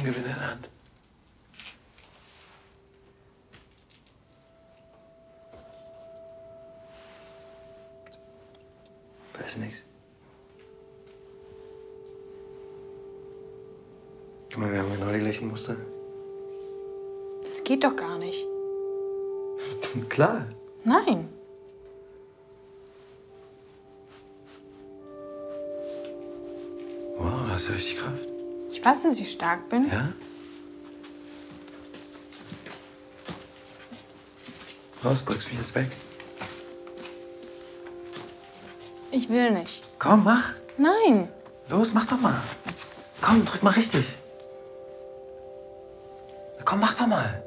Sturmgewind in der Hand. Da ist nichts. Guck mal, wir haben genau die gleichen Muster. Das geht doch gar nicht. Klar. Nein. Wow, da hast du richtig Kraft. Ich weiß, dass ich stark bin. Ja? Los, drückst mich jetzt weg. Ich will nicht. Komm, mach. Nein. Los, mach doch mal. Komm, drück mal richtig. Na, komm, mach doch mal.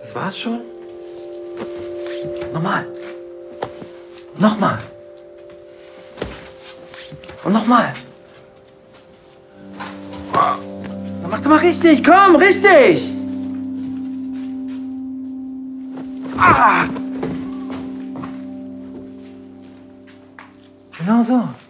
Das war's schon? Nochmal. Nochmal. Und nochmal. Mach richtig. Komm, richtig. Ah! Genau so.